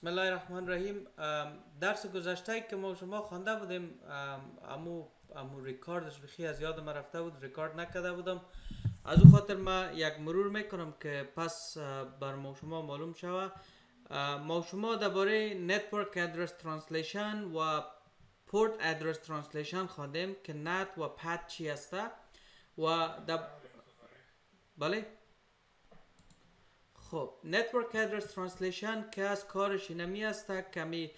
بسم الله الرحمن الرحیم درس گذشته که ما شما خوانده بودیم امو امو ریکاردش بخی از یاد ما رفته بود ریکارد نکرده بودم. از او خاطر ما یک مرور می‌کنم که پس بر ما شما معلوم شوه. ما شما درباره network address translation و port address translation خواندیم که NAT و PAT چی هسته؟ و. بله؟ خب network address translation که از کارش اینمی است که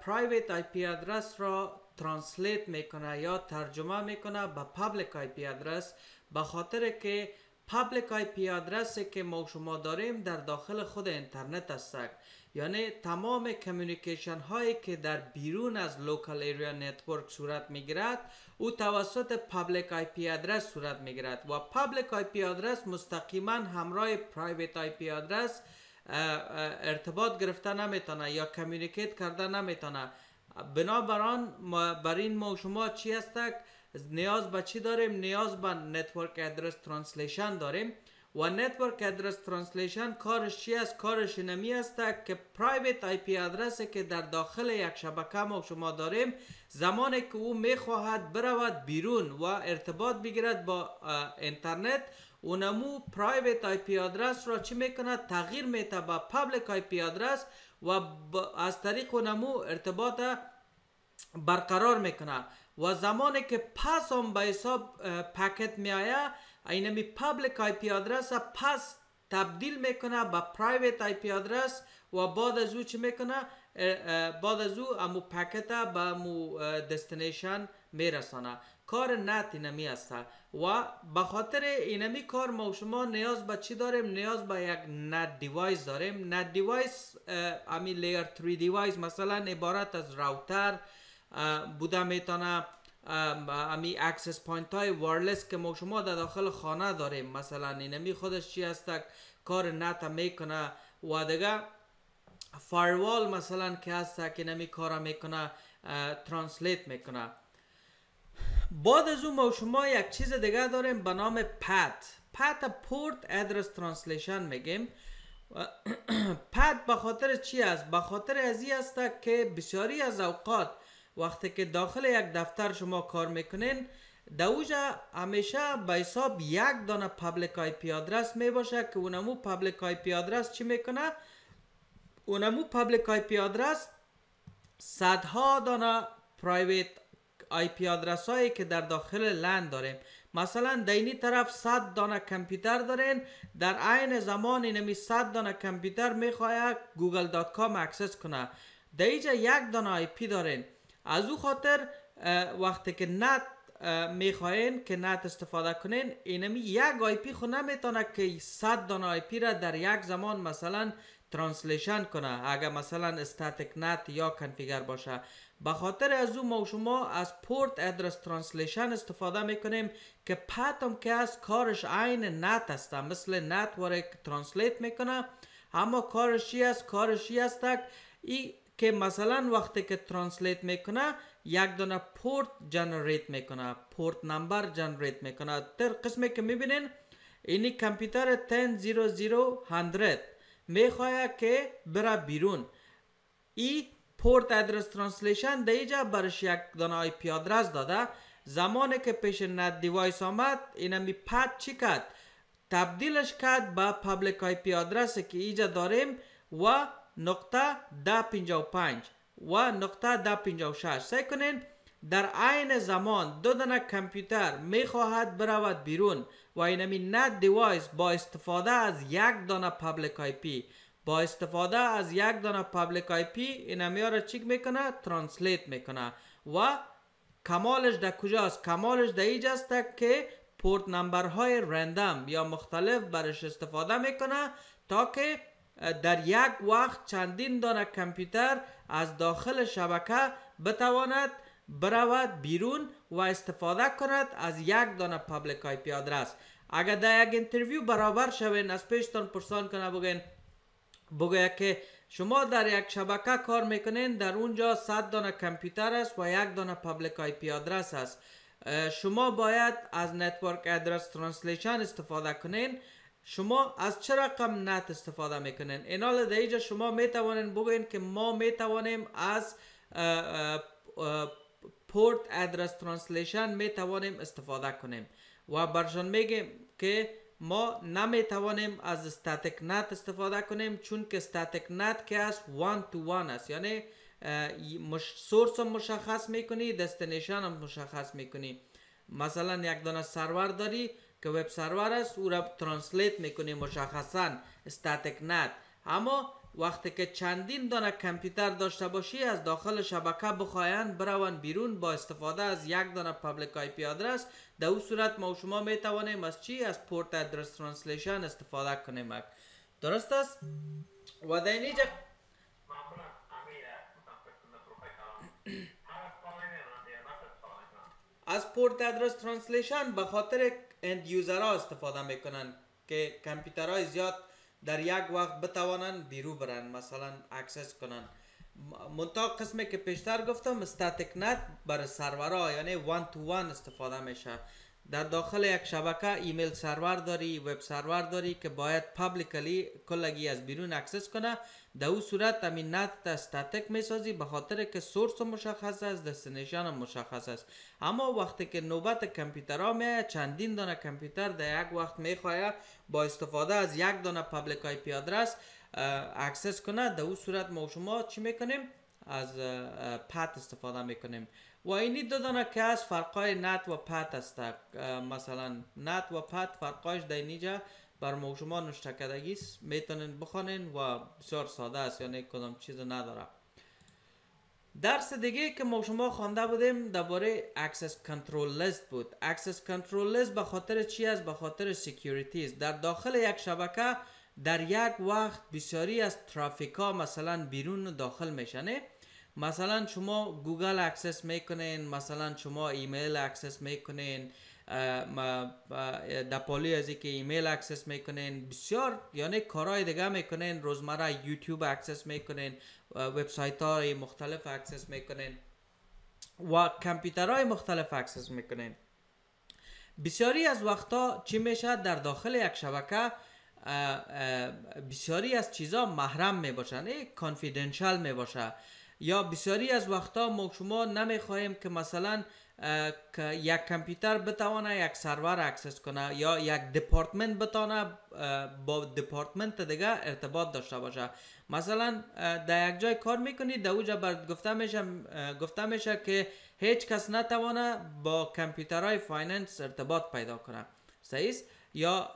امی private IP address را translate می‌کنه یا ترجمه می‌کنه به public IP address به خاطر که public IP address ی که ما شما داریم در داخل خود اینترنت است. یعنی تمام communication هایی که در بیرون از local area network صورت می‌گیرد او توسط public IP address صورت می‌گیرد و public IP address مستقیما همراه private IP address ارتباط گرفته نمی‌تونه یا communicate کرده نمی‌تونه. بنابراین بر این ما شما چی هست نیاز به چی داریم؟ نیاز به network address translation داریم. و network address translation کارش چی است؟ کارش اینمی است که private IP address که در داخل یک شبکه ما شما داریم زمانی که او می‌خواهد برود بیرون و ارتباط بگیرد با اینترنت اونمو private IP address را چی می‌کنه تغییر میته با public IP address و از طریق اونمو ارتباط برقرار می‌کنه و زمانی که پس هم به حساب packet میآید اینمی public IP address پس تبدیل می‌کنه به private IP address و بعد از او چی می‌کنه؟ بعد از او امو packet به امو destination میرسانه. کار NAT اینمی است و به خاطر اینمی کار ما شما نیاز به چی داریم؟ نیاز به یک NAT device داریم. NAT device امی layer 3 device مثلا عبارت از router بوده می‌تونه امی access point های wireless که ما شما در داخل خانه داریم. مثلا اینمی خودش چی هست کار NAT می‌کنه و دیگه firewall مثلا که هست که نمی کار می‌کنه translate می‌کنه. بعد از اون ما شما یک چیز دیگه داریم به نام PAT. PAT port address translation میگیم. PAT به خاطر چی است؟ به خاطر ازی است که بسیاری از اوقات وقتی که داخل یک دفتر شما کار می‌کنین دوجا همیشه به حساب یک دانه public IP address می باشه که اونمو public IP address چی می‌کنه؟ اونمو public IP address صدها دانه private IP address هایی که در داخل LAN داریم. مثلا دینی طرف 100 دانه کامپیوتر دارین در عین زمان اینمی 100 دانه کامپیوتر می‌خواه Google dot com access کنه. دیجا یک دانه IP دارین. از او خاطر وقتی که NAT می‌خواین که NAT استفاده کنین اینمی یک IP خو نمی‌تونه که 100 دانه IP را در یک زمان مثلا translation کنه. اگر مثلا static NAT یا configure باشه. به خاطر از او ما شما از port address translation استفاده می‌کنیم که PAT م که از کارش عین NAT است. مثل NAT وره translate می‌کنه. اما کارش چی است؟ کارش چی است؟ ای که مثلا وقتی که translate می‌کنه یک دونه port generate می‌کنه. port number generate می‌کنه. در قسمی که می‌بینین اینی کامپیوتر 1000100 می‌خواه که بره بیرون. ای پورت ادرس ترانسلیشن دیجا برش یک دانه آی پی آدرس داده. زمانی که پیش نت دیوایس آمد اینمی پد چی کرد؟ تبدیلش کرد به پابلیک آی پی آدرس که ایجا داریم و نقطه ده پینجا و پنج و نقطه ده پینجا و شش سعی کنین در عین زمان دو دانه کامپیوتر می‌خواهد برود بیرون و اینمی NAT device با استفاده از یک دانه public IP با استفاده از یک دانه public IP اینمی را چی می‌کنه translate می‌کنه و کمالش در کجاست کمالش در ایج است که port number های random یا مختلف برش استفاده می‌کنه تا که در یک وقت چندین دانه کامپیوتر از داخل شبکه بتواند برود بیرون و استفاده کند از یک دانه public IP address اگر در یک interview برابر شوین از پیشتان پرسان کنه بگین بگویا که شما در یک شبکه کار می‌کنین در اونجا 100 دانه کامپیوتر است و یک دانه public IP address است. شما باید از network address translation استفاده کنین. شما از چه رقم NAT استفاده می‌کنین اینال در اینجا شما می‌توانین بگوین که ما می‌توانیم از port address translation می‌توانیم استفاده کنیم. و برشان میگیم که ما نمی‌توانیم از static NAT استفاده کنیم چون که static NAT که از one to one است. یعنی مش... source مشخص می‌کنی destination هم مشخص می‌کنی. مثلا یک دانه سرور داری که web server است او را translate می‌کنی مشخصا. static NAT اما وقتی که چندین دانه کامپیوتر داشته باشی از داخل شبکه بخواین بروند بیرون با استفاده از یک دانه public IP address در او صورت ما و شما می توانیم از چی؟ از port address translation استفاده کنیم. درست است؟ و در اینجا از port address translation به خاطر end user ها استفاده می‌کنن که کامپیوترهای زیاد در یک وقت بتوانن بیرو برن مثلا access کنن. منتها قسمی که پیشتر گفتم static NAT بر سرورها یعنی one to one استفاده میشه. در داخل یک شبکه email server داری web server داری که باید publicly کلگی از بیرون access کنه. در او صورت همین NAT static می‌سازی به خاطر که source مشخص است destination مشخص است اما وقتی که نوبت کامپیوترها میاد چندین دانه کامپیوتر در یک وقت می‌خواه با استفاده از یک دانه public IP address access کنه در او صورت ما شما چی می‌کنیم از PAT استفاده می‌کنیم و اینی دو دانه که از فرقای NAT و PAT است مثلا NAT و PAT فرقایش در اینجا بر ما شما نشته کدگی می‌تونین بخوانین و بسیار ساده است یعنی کدام چیز نداره درس دیگه که ما شما خوانده بودیم درباره access control list بود. access control list به خاطر چی است؟ به خاطر security است. در داخل یک شبکه در یک وقت بسیاری از traffic ا مثلا بیرون داخل میشنه مثلا شما گوگل access می‌کنین مثلا شما ایمیل access می‌کنین. دپالی از که ایمیل access می‌کنین بسیار یعنی کارهای دیگه می‌کنین روزمره یوتیوب access می‌کنین وبسایت های مختلف access می‌کنین و کامپیوترهای مختلف access می‌کنین. بسیاری از وقتا چی میشه؟ در داخل یک شبکه بسیاری از چیزا محرم می باشن confidential می باشه یا بسیاری از وقتا ما شما نمی‌خواهیم که مثلا یک کامپیوتر بتوانه یک سرور access کنه یا یک دپارتمنت بتانه با دپارتمنت دیگه ارتباط داشته باشه مثلا در یک جای کار می‌کنی در اوجا بر گفته میشه گفته میشه که هیچ کس نتوانه با کامپیوترهای finance ارتباط پیدا کنه صحیح یا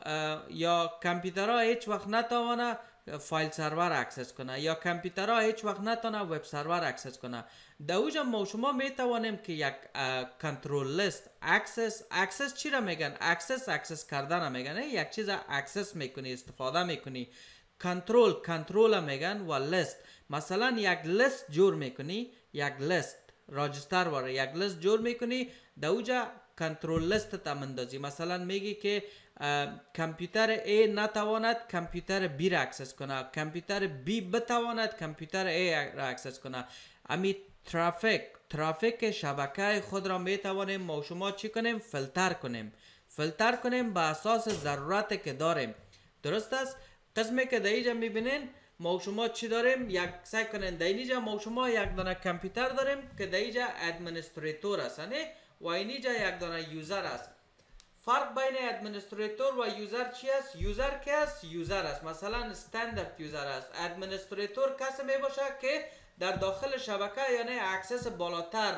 یا کامپیوترها هیچ وقت نتوانه file server access کنه یا کامپیوترها هیچ وقت نتونه web server access کنه. در اوجا ما شما می توانیم که یک control list access access چی را میگن؟ access access کردن میگن. یک چیز access می‌کنی استفاده می‌کنی. کنترل کنترل میگن و لیست مثلا یک لیست جور می‌کنی یک لیست register واره. یک لیست جور می‌کنی. در اوجا control list تا مندازی مثلا میگی که کامپیوتر A نتواند کامپیوتر B را access کنه کامپیوتر B بتواند کامپیوتر A را access کنه امی ترافیک ترافیک شبکه خود را می توانیم ما شما چی کنیم فلتر کنیم فلتر کنیم به اساس ضرورت که داریم درست است قسمی که در اینجا می‌بینین ما شما چی داریم یک سعی کنین در اینجا ما شما یک دانه کامپیوتر داریم که در اینجا administrator است و اینجا یک دانه user است. فرق بین administrator و user چی است؟ user کی است user است. مثلا standard user است. administrator کسی می باشه که در داخل شبکه یعنی access بالاتر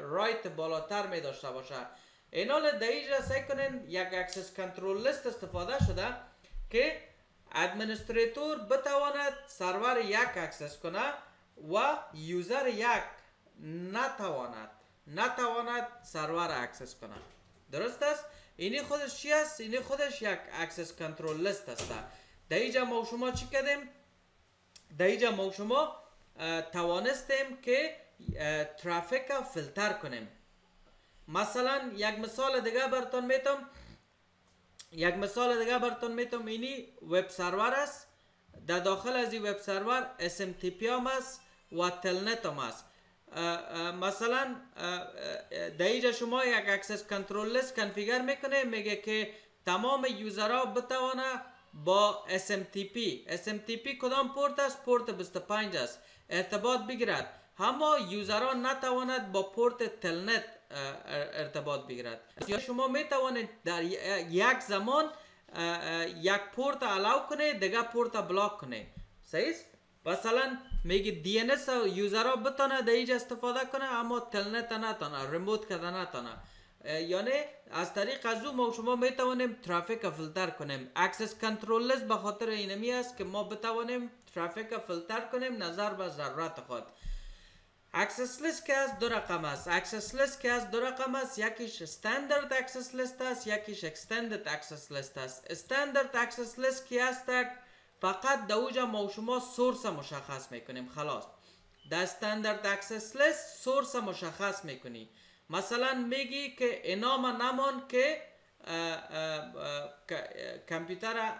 right بالاتر می داشته باشه. اینال در اینجا سعی کنین یک access control list استفاده شده که administrator بتواند سرور یک access کنه و user یک نتواند. نتواند server access کنه درست است؟ اینی خودش چی است؟ اینی خودش یک access control list است. در اینجا ما شما چی کردیم؟ در اینجا ما شما توانستیم که ترافیک فیلتر کنیم. مثلا یک مثال دیگه براتون میتم یک مثال دیگه براتون میتم اینی web server است. در داخل از این web server SMTP هم است و Telnet هم است. مثلا در شما یک access control list configure می‌کنه میگه که تمام user ها بتوانه با SMTP SMTP کدام پورت است؟ پورت 25 است. ارتباط بگیرد. اما user ها نتواند با port Telnet ارتباط بگیرد. شما می توانید در یک زمان یک port allow کنه دیگه port block کنه. صحیح؟ مثلا میگه DNS user ها بتونه در استفاده کنه اما Telnet نتونه remote کرده نتونه یعنی از طریق از او ما شما می توانیم ترافیک فیلتر کنیم. access control به خاطر اینمی است که ما بتوانیم ترافیک فیلتر کنیم نظر به ضرورت خود. access list که از دو رقم است. access list که از دو رقم است یکیش standard access list است یکیش extended access list است. standard access list که است؟ فقط در اوجا ما شما source مشخص می‌کنیم خلاص. در standard access list source مشخص می‌کنی. مثلا میگی که اینا ما نمان که کامپیوتر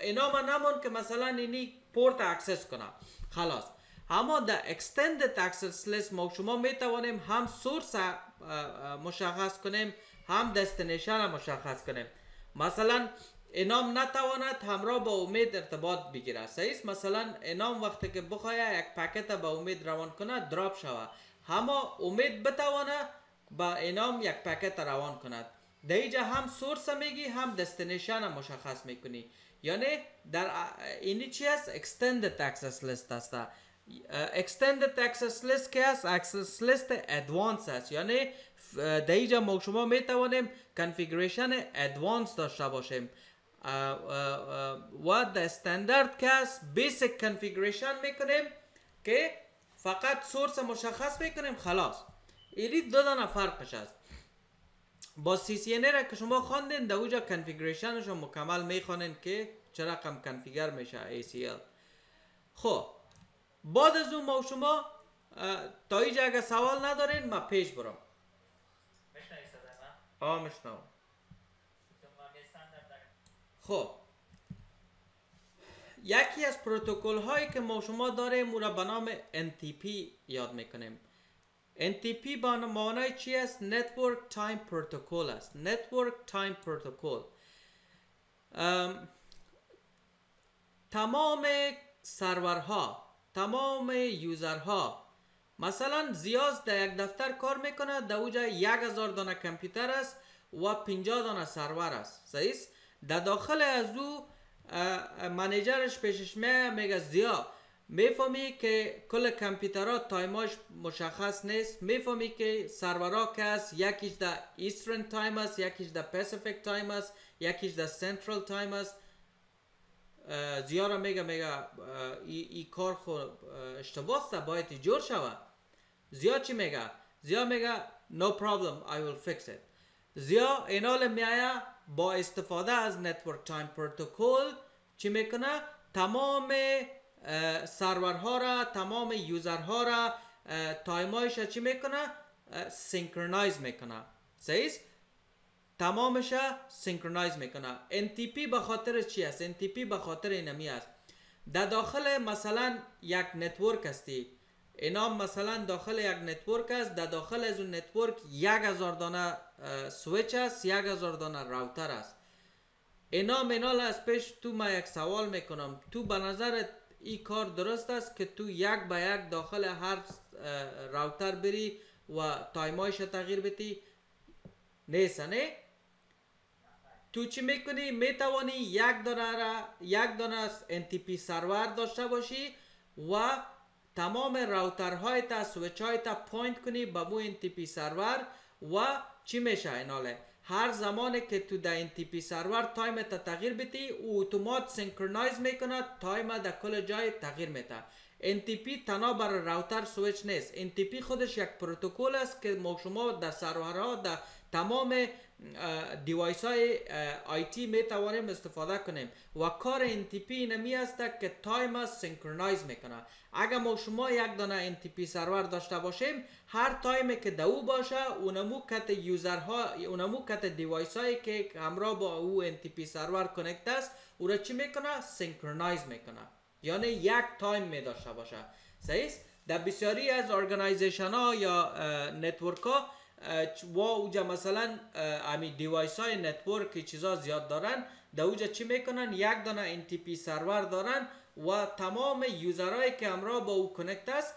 اینا ما نمان که مثلا اینی port access کنم خلاص. اما در extended access list ما شما می توانیم هم source مشخص کنیم هم destination مشخص کنیم. مثلا انام نتواند همراه با امید ارتباط بگیره صحیح مثلا انام وقتی که بخواه یک پکت با امید روان کنه دراپ شود. اما امید بتوانه با انام یک پکت روان کند. در اینجا هم سورس میگی هم دستنیشن مشخص می‌کنی. یعنی در اینی چی است extended access list است extended access list که است access list advanced است یعنی در اینجا ما شما می توانیم configuration advanced داشته باشیم. و در استاندارد است basic configuration می‌کنیم که فقط سورس مشخص می‌کنیم خلاص. اینی دو دانه فرقش است. با سی سی را که شما خواندین در اوجا کنفیگریشنش مکمل می‌خوانین که چه رقم کنفیگر میشه ACL خب بعد از اون ما شما تا اینجا اگه سوال ندارین ما پیش برم. آه مشنو خب. یکی از پروتکل هایی که ما شما داریم او به نام NTP یاد می‌کنیم. NTP با معنای چی است؟ Network Time Protocol است. Network Time Protocol. تمام سرورها تمام user ها مثلا زیاز در یک دفتر کار می‌کنه در اوجا یک هزار دانه کمپیوتر است و 50 دانه سرور است. صحیح؟ در داخل از او manager ش پیشش میگه میگه زیا می‌فهمی که کل کامپیوترها time اش مشخص نیست. می‌فهمی که سرورها که است یکیش در Eastern Time است یکیش در Pacific Time است یکیش در Central Time است زیارا میگه میگه ای, ای کار خو اشتباه است باید جور شود. زیا چی میگه زیا میگه no problem I will fix it. زیا اینال میایه با استفاده از Network Time Protocol چی می‌کنه؟ تمام سرورها را تمام user ها را time ایش چی می‌کنه؟ synchronize می‌کنه. صحیح تمامش synchronize می‌کنه. NTP به خاطر چی است؟ NTP به خاطر اینمی است. در داخل مثلا یک network هستی. اینا مثلا داخل یک network است در داخل از اون network یک هزار دانه سویچ است یک هزار دانه router است. اینا منال از پیش تو ما یک سوال می‌کنم. تو به نظرت این کار درست است که تو یک به یک داخل هر router بری و time هایش تغییر بتی نیست نه؟ تو چی می‌کنی؟ می‌توانی یک دانه را یک دانه NTP server داشته باشی و تمام router های تا switch های تا point کنی به مو NTP server و چی میشه ایناله هر زمانی که تو در NTP server time تا تغییر بیتی او اتومات synchronize می‌کنه time در کل جای تغییر میده. NTP تنها بر router switch نیست. NTP خودش یک پروتکل است که ما شما در سرورها در تمام device های IT می توانیم استفاده کنیم. و کار NTP نمی است که time synchronize می‌کنه. اگر ما شما یک دانه NTP server داشته باشیم هر time ی که دو باشه اونمو کت user ها اونمو کت device هایی که همراه با او NTP server connect است او را چی می‌کنه؟ synchronize می‌کنه. یعنی یک time می داشته باشه. صحیح در بسیاری از organization ها یا network ها و اوجا مثلا امی device های network چیزا زیاد دارن در اوجا چی می‌کنن؟ یک دانه NTP server دارن و تمام user هایی که همراه با او connect است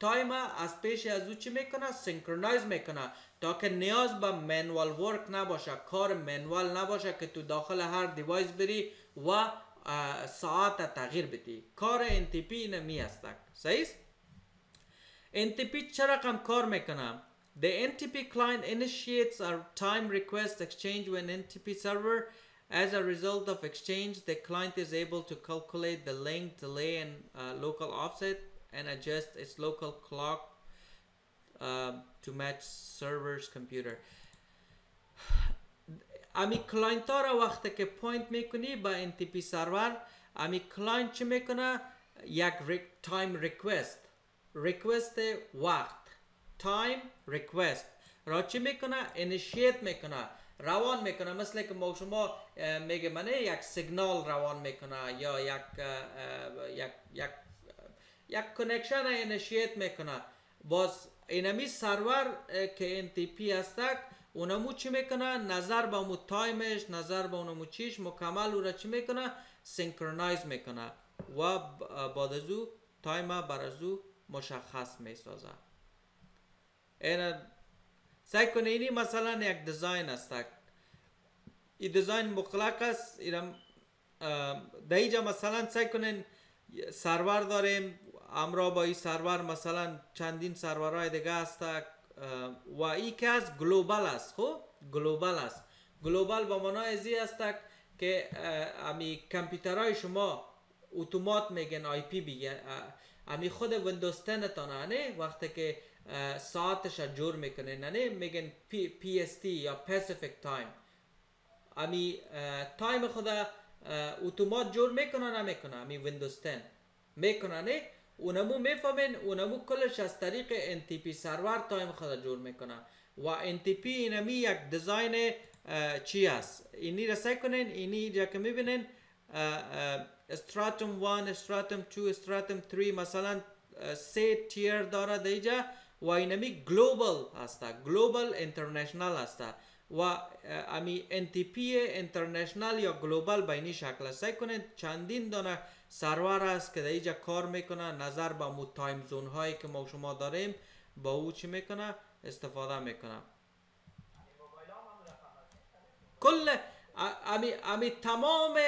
time از پیش از او چی می‌کنه؟ synchronize می‌کنه. تا که نیاز به manual work نباشه کار manual نباشه که تو داخل هر device بری و ساعت تغییر بدی کار NTP نمی است صحیح NTP چرا کم کار میکنه The NTP client initiates a time request exchange when NTP server as a result of exchange the client is able to calculate the length delay and uh, local offset and adjust its local clock uh, to match server's computer امی client ها را وقتی که point می‌کنی با NTP server امی client چی می‌کنه یک time request request وقت time request را چی می‌کنه initiate می‌کنه روان می‌کنه مثل که ما شما میگه منه یک سیگنال روان می‌کنه یا یک یک یک یک connection initiate می‌کنه باز اینمی سرور که NTP هستک اونمو چی می‌کنه؟ نظر به مو time ش نظر به اونمو چیش مکمل او را چی می‌کنه؟ synchronize می‌کنه و بعد از او time بر از او مشخص می‌سازه. این سیل کنه اینی مثلا یک design است. این design مغلق است. در اینجا مثلا سیل کنین سرور داریم. امرا با این سرور مثلا چندین سرورهای دیگه است. و ای از global است خب global است global با معنای ازی است که امی کامپیوترهای شما اتومات میگن IP بگن امی خود ویندوز 10 تانه وقتی که ساعتش جور می‌کنه نه میگن PST یا Pacific Time امی time خدا اتومات جور می‌کنه نمی‌کنه امی ویندوز 10 می‌کنه نه اونمو می‌فهمین اونمو کلش از طریق NTP server time خود جور می‌کنه و NTP اینمی یک design چی است اینی ره سیل کنین اینی جا که می‌بینین stratum 1 stratum 2 stratum 3 مثلا سه tier داره دیجا و اینمی global هسته global international هسته و امی NTP international یا global به اینی شکل است کنین چندین دانه سرور است که در کار می‌کنه نظر به مو time zone هایی که ما شما داریم با او چی می‌کنه؟ استفاده می‌کنه. کل امی, امی تمام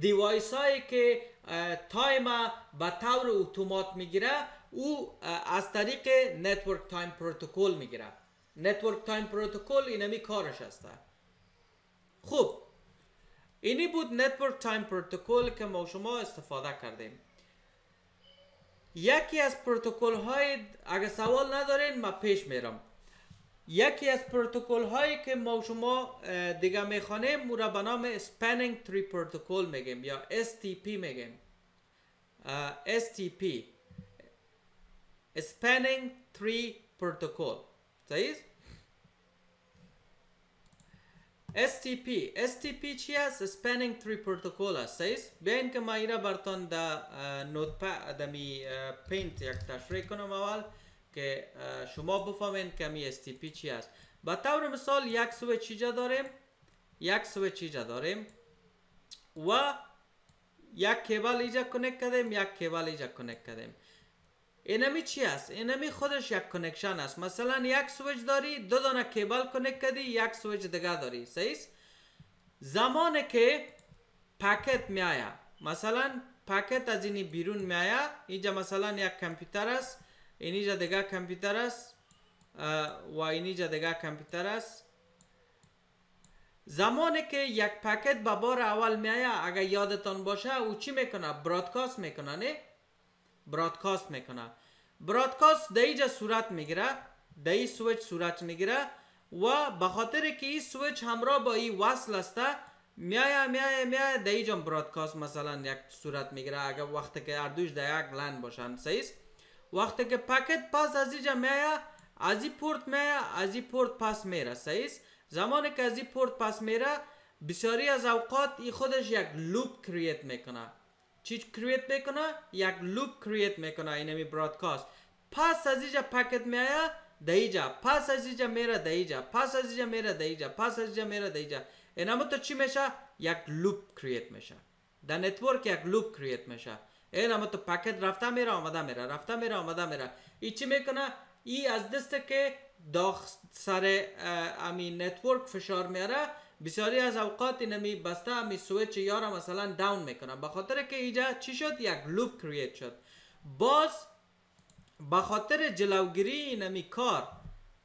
device هایی که time به طور اتومات می‌گیره او از طریق Network Time Protocol می‌گیره. Network Time Protocol اینمی کارش هسته خوب اینی بود Network Time Protocol که ما شما استفاده کردیم یکی از پروتکل های اگه سوال ندارین ما پیش میرم یکی از پروتکل هایی که ما شما دیگه می‌خوانیم مورا به نام Spanning Tree Protocol میگیم یا STP میگیم STP Spanning Tree Protocol. صحیح STP STP چی است Spanning Tree Protocol است صحیح؟ بیاین که ما اینا برتون دا note دمی Paint یک تشریح کنم اول که شما بفهمین که می STP چی است با طور مثال یک سویچ چیجا داریم؟ یک سویچ چیجا داریم؟ و یک cable ایجا connect کردیم یک cable ایجا connect کردیم اینمی چی است اینمی خودش یک connection است. مثلا یک سویچ داری دو دانه cable connect کردی یک سویچ دیگه داری. صحیح زمانی که packet میآید. مثلا packet از اینی بیرون میآید. اینجا مثلا یک کامپیوتر است اینجا دیگه کامپیوتر است و اینجا دیگه کامپیوتر است. زمانی که یک packet به بار اول میآید اگر یادتان باشه او چی می‌کنه؟ broadcast می‌کنه نه؟ broadcast می‌کنه broadcast در اینجا صورت می‌گیره در این سویچ صورت می‌گیره و به که این سویچ همراه با این وصل است میایه میایه میایه در اینجا broadcast مثلا یک صورت می‌گیره اگر وقتی که هردوش در یک LAN باشن صحیح وقتی که packet پس از اینجا میایه از این پورت میایه از این پورت پاس میره صحیح زمانی که از این پورت پاس میره بسیاری از اوقات ای خودش یک loop create می‌کنه چی کریت می‌کنه؟ یک loop create می‌کنه اینمی broadcast پس از اینجا packet میایه دیجا پس از اینجا میره دیجا پس از اینجا میره دیجا پس از اینجا میره دیجا این تو چی میشه؟ یک loop create میشه. در network یک loop create میشه. این تو packet رفته میره آمده میره. رفته میره آمده میره. ای چی می‌کنه؟ ای از دسته که داخ سر امی network فشار میاره بسیاری از اوقات اینمی بسته امی سویچ یارا مثلا down می‌کنه به خاطر که اینجا چی شد؟ یک loop create شد. باز به خاطر جلوگیری اینمی کار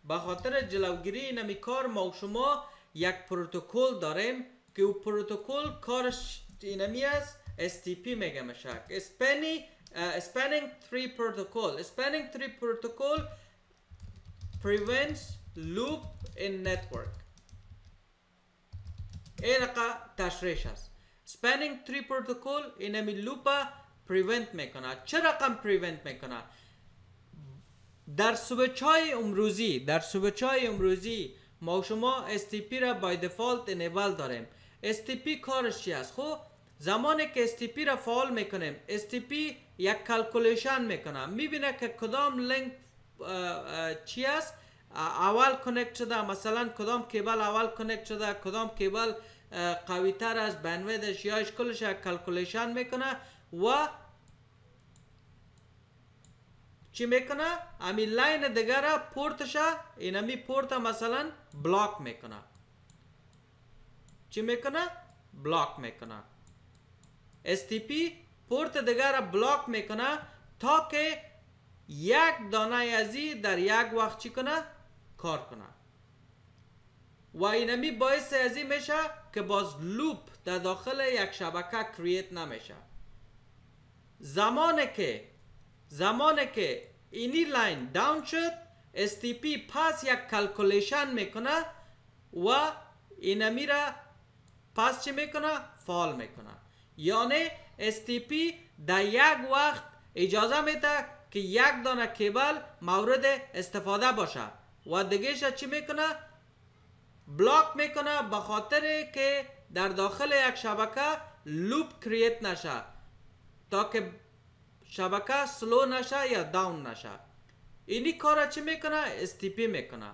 به خاطر جلوگیری اینمی کار ما شما یک پروتکل داریم که او پروتکل کارش اینمی است. STP مشک spanning uh, spanning tree protocol. Spanning tree protocol prevents loop in network. این تشریش است spanning tree protocol اینمی لوپا prevent می‌کنه چه رقم prevent می‌کنه در سویچ های امروزی در سویچ های امروزی ما شما STP را بای دفالت انیبل داریم STP کارش چی است خب زمانی که STP را فعال می‌کنیم STP یک calculation می‌کنه می‌بینه که کدام لینک چی است اول connect شده. مثلا کدام cable اول connect شده کدام cable قوی تر از بنویدش یا کلش calculation می‌کنه و چی می‌کنه؟ امی line دیگر پورتش اینمی پورت مثلا block می‌کنه. چی می‌کنه؟ block می‌کنه. STP پورت دیگر block می‌کنه تا که یک دانه ازی در یک وقت چی کنه؟ کار کنه و اینمی باعث ازی میشه که باز loop در داخل یک شبکه create نمیشه. زمانی که زمانی که اینی line down شد STP پس یک calculation می‌کنه و اینمی را پس چی می‌کنه؟ فال می‌کنه. یعنی STP در یک وقت اجازه میده که یک دانه کیبل مورد استفاده باشه. و دیگه چی می‌کنه؟ بلاک می‌کنه به خاطر که در داخل یک شبکه لوپ کریت نشه. تا که شبکه سلو نشه یا داون نشه. اینی کار چی می‌کنه؟ STP می‌کنه.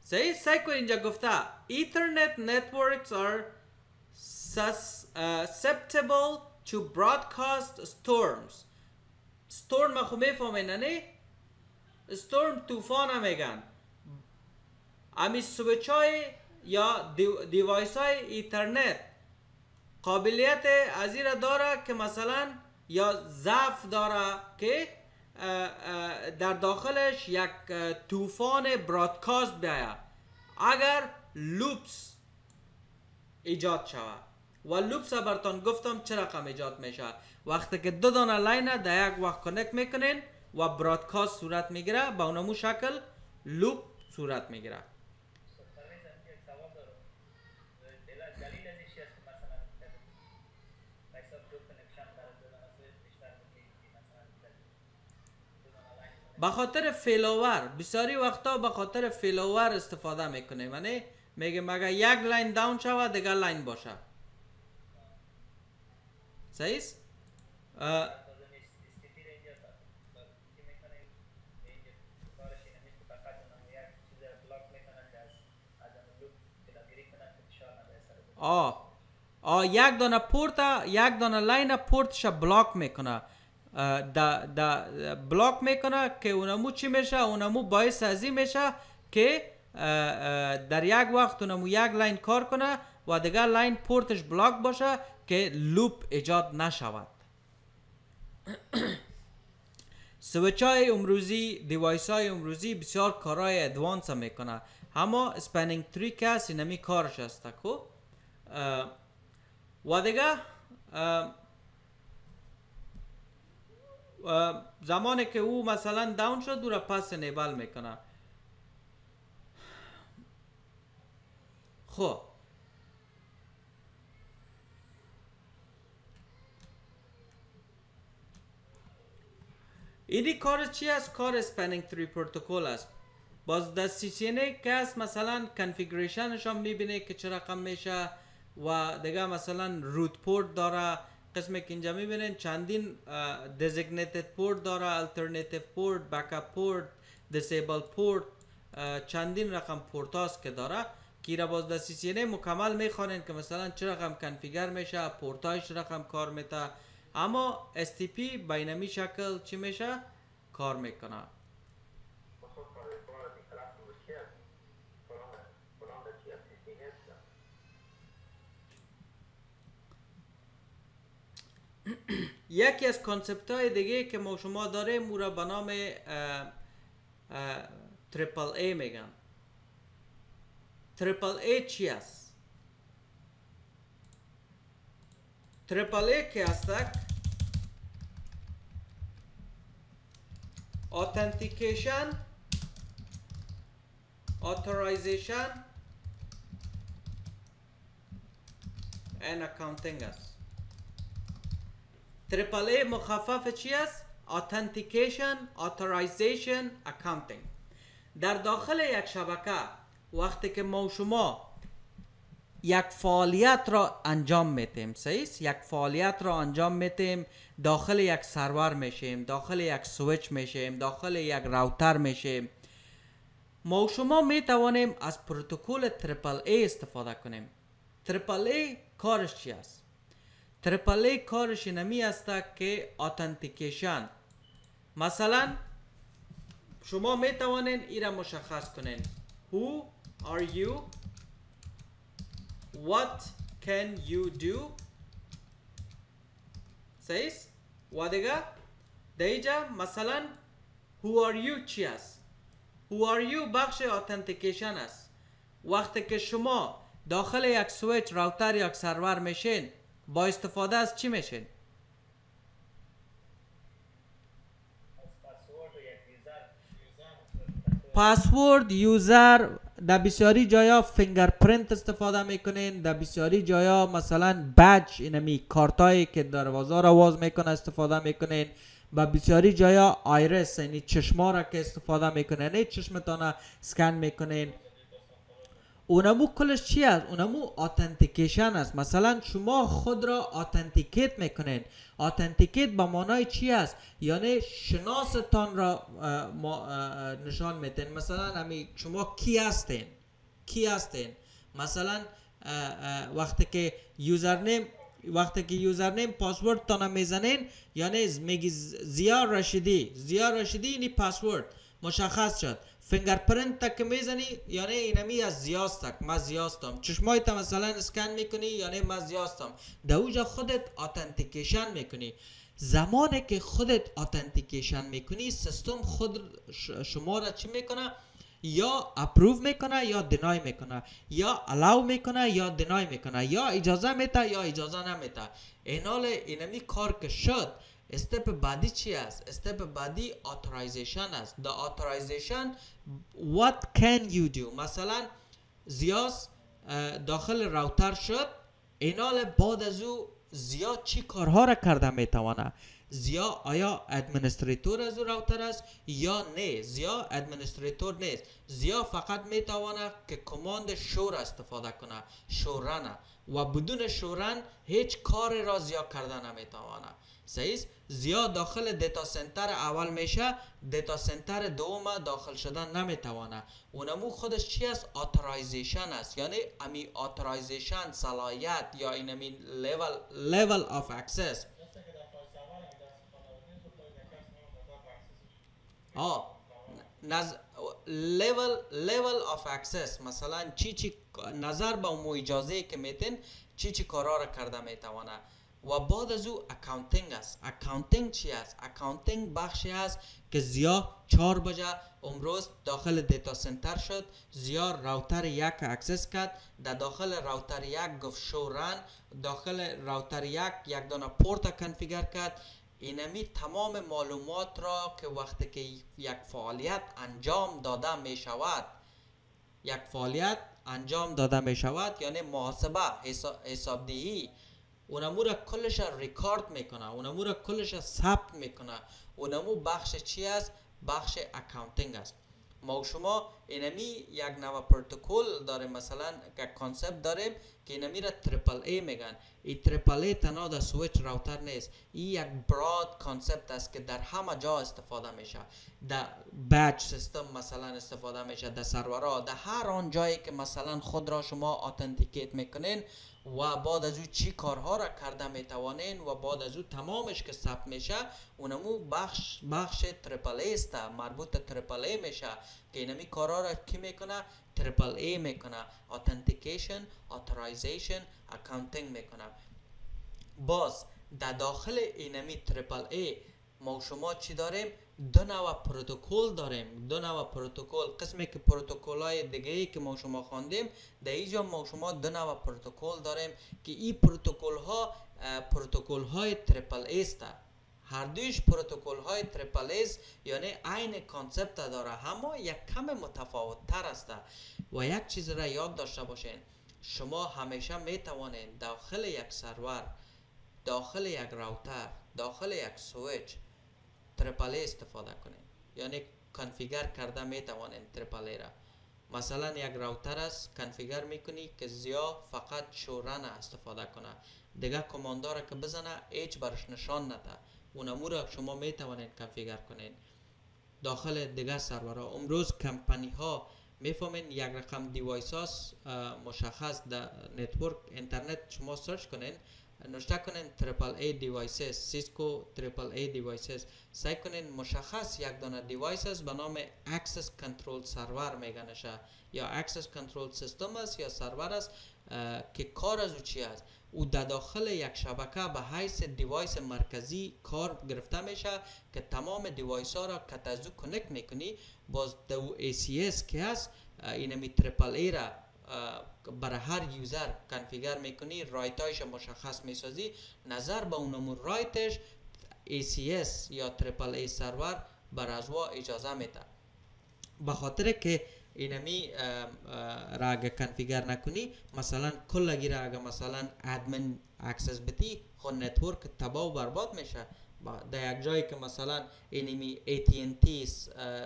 صحیح؟ سایکو اینجا گفته. Ethernet networks are susceptible to broadcast storms. Storm خو می‌فهمین نه storm طوفان میگن. امی سویچ های یا device های Ethernet. قابلیت از این داره که مثلا یا ضعف داره که در داخلش یک طوفان broadcast بیاید. اگر loops ایجاد شود. و loops برتان گفتم چه رقم ایجاد میشه وقتی که دو دانه line در یک وقت connect می‌کنین و broadcast صورت می‌گیره با اونمو شکل loop صورت می‌گیره. به خاطر failover بسیاری وقتا به خاطر failover استفاده می‌کنه. یعنی میگه مگه یک line down شود دیگر line باشه صحیح؟ آه آه یک دانه پورت یک دانه line port ش block می‌کنه. دا, دا block می‌کنه که اونمو چی میشه؟ اونمو باعث ازی میشه که در یک وقت اونمو یک line کار کنه و دیگر line port ش block باشه که loop ایجاد نشود. سویچ های امروزی device های امروزی بسیار کارهای advanced می‌کنه. اما spanning tree که نمی کارش است کو؟ و دیگه زمانی که او مثلا down شد او را پس enable می‌کنه خب اینی کار چی است؟ کار spanning tree protocol است باز در CCNA که است مثلا configuration ش هم می‌بینه که چه رقم میشه و دیگه مثلا روت پورت داره قسمی که اینجا می‌بینین چندین designated پورت داره alternative پورت backup پورت disable پورت چندین رقم پورت هاست که داره کی را باز دستی مکمل می‌خوانین که مثلا چه رقم کنفیگر میشه پورتایش رقم کار میته اما STP بینمی شکل چی میشه کار می‌کنه یکی از concept های دیگه که ما شما داره مورا به نام triple A میگن. triple A چی است؟ triple A که هستک authentication authorization and accounting است. triple مخفف چی است authentication authorization accounting. در داخل یک شبکه وقتی که ما شما یک فعالیت را انجام میتیم صحیح یک فعالیت را انجام میتیم داخل یک سرور میشیم داخل یک سویچ میشیم داخل یک router میشیم ما شما می‌توانیم از پروتکل triple A استفاده کنیم triple A کارش چی است triple A کارش نمی است که authentication. مثلا شما می توانین ای را مشخص کنین. Who are you? What can you do? سیس و دیگه دیجا مثلا Who are you? چی است Who are you بخش authentication است. وقتی که شما داخل یک switch router یک سرور میشین با استفاده از چی میشین password user در بسیاری جایا fingerprint استفاده می‌کنین در بسیاری جایا مثلا بچ اینمی کارتایی که دروازه را واز می‌کنه استفاده می‌کنین و بسیاری جایا iris یعنی چشما را که استفاده می‌کنین یعنی چشمتان سکن می‌کنین اونمو کلش چی است اونمو authentication است مثلا شما خود را authenticate می‌کنین. authenticate با معنای چی است یعنی شناستان را نشان میتین مثلا همی شما کی هستین؟ کی هستین؟ مثلا وقتی که username وقتی که username password تانا می‌زنین یعنی میگی زیا رشیدی. زیا رشیدی اینی پاسورد مشخص شد. fingerprint تک می‌زنی یعنی اینمی از زیاستک ما زیاستم. تا مثلا اسکن می‌کنی یعنی ما زیاستم. دوجا خودت authentication می‌کنی. زمانی که خودت authentication می‌کنی سیستم خود شما را چی می‌کنه؟ یا approve می‌کنه یا deny می‌کنه. یا allow می‌کنه یا deny می‌کنه. یا اجازه میته یا اجازه نمیته این حال اینمی کار که شد step بعدی چی است step بعدی authorization است. The authorization what can you do? مثلا زیاس داخل router شد. اینال بعد از او زیا چی کارها را کرده می‌توانه زیا آیا administrator از او router است یا نه؟ زیا administrator نیست زیا فقط می‌توانه که command show run استفاده کنه show run ه و بدون show run هیچ کار را زیا کرده نمی‌توانه صحیح زیا داخل data center اول میشه data center دوم داخل شدن نمی‌توانه. اونمو خودش چی است؟ authorization است. یعنی امی authorization صلاحیت یا این امی level level of access آه نز... level level of access مثلا چی چی نظر به اون اجازه که میتین چی چی کارا را کرده می‌توانه. و بعد از او accounting است. accounting چی است؟ اکاونتینگ بخشی است که زیا چهار بجه امروز داخل data center شد. زیا router یک access کرد. در داخل router یک گفت show run داخل router یک یک دانه port configure کرد. اینمی تمام معلومات را که وقتی که یک فعالیت انجام داده می شود یک فعالیت انجام داده می شود یعنی محاسبه حسابدهی اونمو را کلش ریکارد می‌کنه اونمو را کلش ثبت می‌کنه. اونمو بخش چی است؟ بخش accounting است. ما شما اینمی یک نوع پروتکل داریم مثلا یک concept داریم که اینمی را triple A میگن. این triple A تنها در switch router نیست. این یک broad concept است که در همه جا استفاده میشه. در بچ سیستم مثلا استفاده میشه در سرورها در هر آن جایی که مثلا خود را شما authenticate می‌کنین. و بعد از او چی کارها را کرده می‌توانین و بعد از او تمامش که ثبت میشه اونمو بخش بخش triple A است مربوط triple A میشه. که اینمی کارها را کی می‌کنه؟ triple A می‌کنه. authentication authorization accounting می‌کنه. باز در داخل اینمی triple A ما شما چی داریم؟ دو نوع پروتکل داریم. دو نوع پروتکل قسمی که پروتکل های دیگه ای که ما شما خواندیم در اینجا ما شما دو نوع پروتکل داریم که این پروتکل ها پروتکل های triple A است هر دویش پروتکل های triple A از یعنی عین concept داره. اما یک کم متفاوت تر است. و یک چیز را یاد داشته باشین. شما همیشه می توانید داخل یک سرور داخل یک راوتر داخل یک سویچ ترپله استفاده کنین یعنی کنفیگر کرده می ترپله را مثلا یک راوتر است کنفیگر می‌کنی که زیا فقط شورن استفاده کنه دیگه کماندار که بزنه هیچ برش نشان نده اون را شما می توانید کنفیگر کنین داخل دیگه سرورها امروز کمپانی ها می‌فهمین یک رقم device مشخص در network اینترنت شما search کنین نوشته کنین triple A devices Cisco triple A devices سعی کنین مشخص یک دانه device است به نام access control server میگنشه یا access control system است یا سرور است که کار از او چی است او در داخل یک شبکه به حیث device مرکزی کار گرفته میشه که تمام device ها را که از او connect می‌کنی باز در ACS که هست اینمی triple A را برای هر user configure می‌کنی right ایش مشخص می‌سازی. نظر به اونمون right ش ACS یا triple A server بر از اجازه میده. به خاطر که اینمی را اگه configure نکنی مثلا کل را اگه مثلا admin access بتی خود network تباه و برباد میشه. در یک جایی که مثلا اینمی AT&T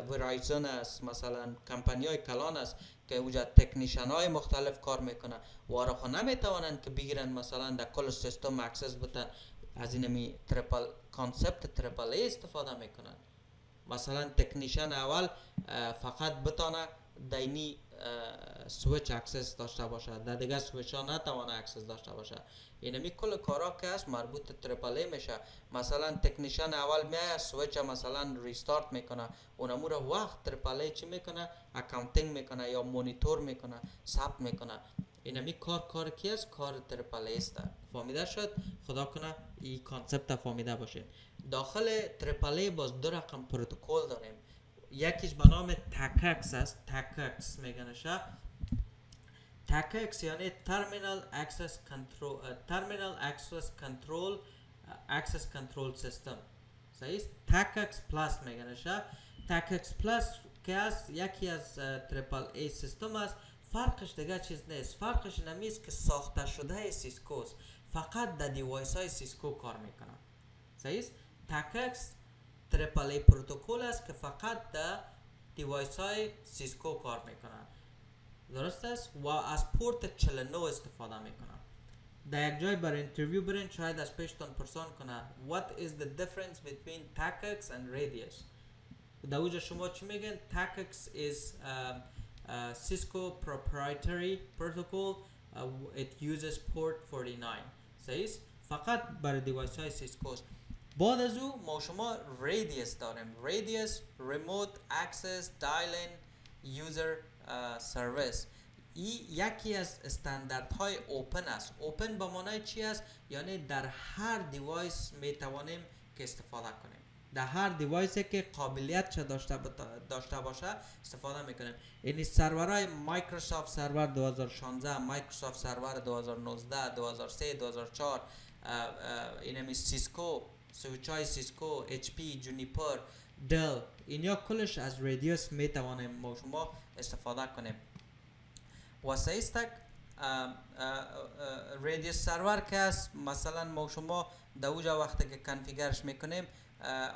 Verizon است مثلا کمپانی های کلان است که اوجا technician های مختلف کار می‌کنن وارا خو نمی‌توانند که بگیرن مثلا در کل سیستم access بتن. از اینمی triple concept triple A استفاده می‌کنن. مثلا technician اول فقط بتانه دینی switch access داشته باشه. در دیگه سویچ ها نتوانه access داشته باشه. اینمی کل کارا که هست مربوط triple A میشه. مثلا technician اول میایه سویچ مثلا restart می‌کنه. اونمو را وقت triple A چی می‌کنه؟ accounting می‌کنه یا مونیتور می‌کنه ثبت می‌کنه. اینمی کار کار کی است کار triple A است. فهمیده شد؟ خدا کنه این concept فهمیده باشین داخل triple A باز دو رقم پروتکل داریم. یکیش به نام TACACS است. TACACS میگنشه TACACS یعنی Terminal Access Control Terminal Access Control Access Control System صحیح TACACS Plus میگنشه TACACS Plus که است یکی از triple A system است. فرقش دیگه چیز نیست. فرقش نمیست که ساخته شده Cisco س فقط در device های Cisco کار می‌کنه صحیح TACACS triple A protocol است که فقط در device های Cisco کار می‌کنن. درست است؟ و از پورت 49 استفاده می‌کنن. در یک جای بر interview برین شاید از پیشتان پرسان کنه what is the difference between TACACS and RADIUS در اوجا شما چی میگن TACACS is um, uh, Cisco proprietary protocol. Uh, it uses port 49 صحیح فقط برای device های Cisco بعد از او ما شما RADIUS داریم. RADIUS Remote Access Dial-In User Service این یکی از استانداردهای open است. open به معنای چی است؟ یعنی در هر device می توانیم که استفاده کنیم. در هر device ی که قابلیت چه داشته, داشته باشه استفاده می‌کنیم. یعنی سرورهای Microsoft Server 2016 Microsoft Server 2019 2003 2004 اینمی Cisco switch های Cisco HP Juniper Dell اینیا کلش از RADIUS می توانیم ما شما استفاده کنیم. و سیستک RADIUS server که است مثلا ما شما در اوجا وقتی که configure ش می‌کنیم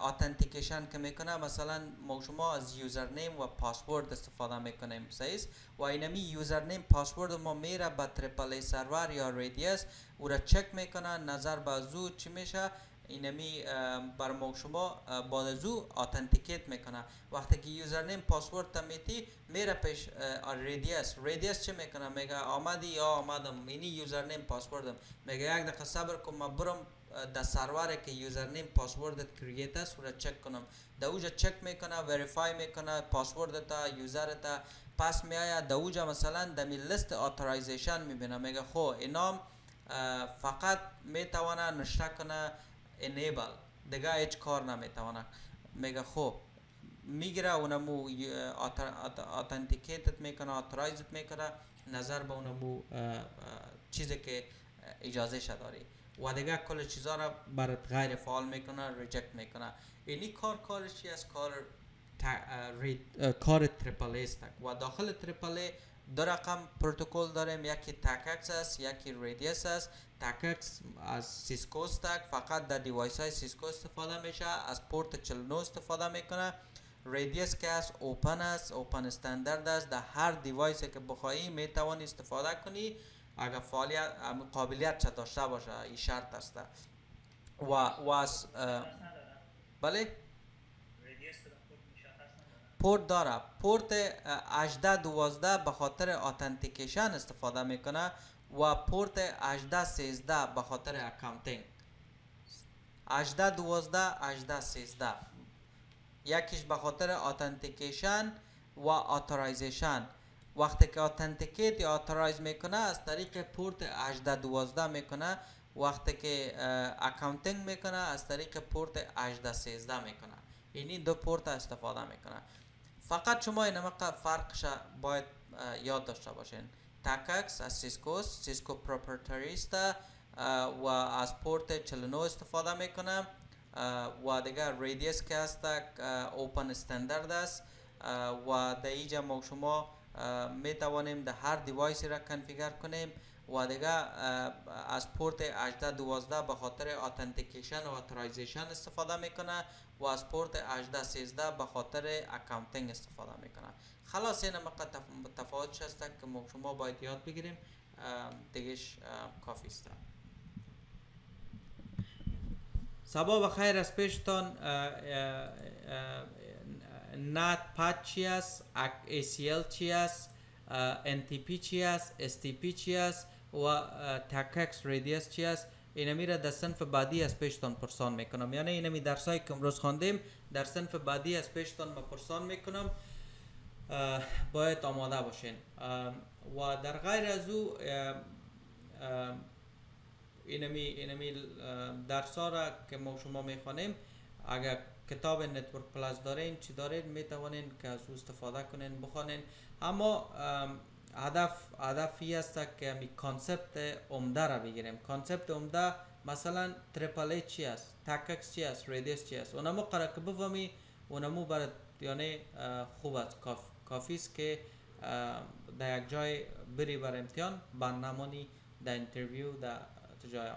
authentication که می‌کنه مثلا ما شما از username و پاسورد استفاده می‌کنیم. صحیح و اینمی username password ما میره به triple A server یا RADIUS او را چک می‌کنه نظر به زو چی میشه. اینمی بر ما شما بعد از او authenticate می‌کنه. وقتی که username password تمیتی میره پیش RADIUS RADIUS چه می‌کنه؟ میگه آمدی یا آمدم اینی username password م. میگه یک دقیقه صبر کن برم در سرور که username password ت correct است را چک کنم. در اوجا چک می‌کنه verify می‌کنه user تا پس میآید در اوجا مثلا در لیست authorization می‌بینه. میگه خو اینام فقط می‌تونه نشته کنه enable دیگه هیچ کار نمی‌تونه میگه خب می‌گیره اونمو authenticate ت می‌کنه اتورایزت می‌کنه نظر به اونمو چیزی که اجازه داری و دیگه کل چیزا را برات غیر فعال می‌کنه reject می‌کنه اینی کار کارش چی است کار کار triple A است و داخل triple A دو رقم پروتکل داریم یکی TACACS است یکی RADIUS است. TACACS از Cisco استک فقط در device های Cisco استفاده میشه از پورت 49 استفاده می‌کنه. RADIUS که است open است open standard است. در هر device ی که بخوایی می‌توانی استفاده کنی. اگر فعالیت قابلیت چه داشته باشه این شرط است. و و بله؟ پورت داره پورت 18 12 به خاطر authentication استفاده می‌کنه و پورت 18 13 به خاطر accounting 18 12 18 13 یکیش به خاطر authentication و authorization. وقتی که authenticate یا authorize می‌کنه از طریق پورت 18 12 می‌کنه. وقتی که accounting می‌کنه از طریق پورت 18 13 می‌کنه. یعنی دو پورت استفاده می‌کنه. فقط شما این فرقش باید یاد داشته باشین TACACS از Cisco Cisco proprietary ست و از پورت 49 استفاده می‌کنه و دیگر RADIUS که هست open standard است و در اینجا ما شما می توانیم در هر device ی را configure کنیم و دیگه از پورت 18 12 به خاطر authentication و authorization استفاده می‌کنه و از پورت 18 13 به خاطر accounting استفاده می‌کنه خلاص این مقدار تفاوت هست که ما شما باید یاد بگیریم. دیگهش کافی است. سبا بخیر از پیشتان. NAT PAT چی است؟ ACL چی است؟ NTP چی است؟ STP چی است؟ و TACACS RADIUS چی است؟ اینمی را در صنف بعدی از پیشتان پرسان می‌کنم یعنی اینمی درسایی که امروز خواندیم در صنف بعدی از پیشتان ما پرسان می‌کنم باید آماده باشین و در غیر از او اینمی اینمی درس را که ما شما می‌خوانیم اگر کتاب Network Plus دارین چی دارین می توانین که از استفاده کنین بخوانین اما هدف هدفی است که می concept عمده را بگیریم. concept عمده مثلا triple چی است؟ TACACS چی است؟ RADIUS چی است؟ اونمو قرار که بفهمی اونمو برات یعنی خوب است. کافی است که در یک جای بری بر امتحان برنامه در interview در دگه جایا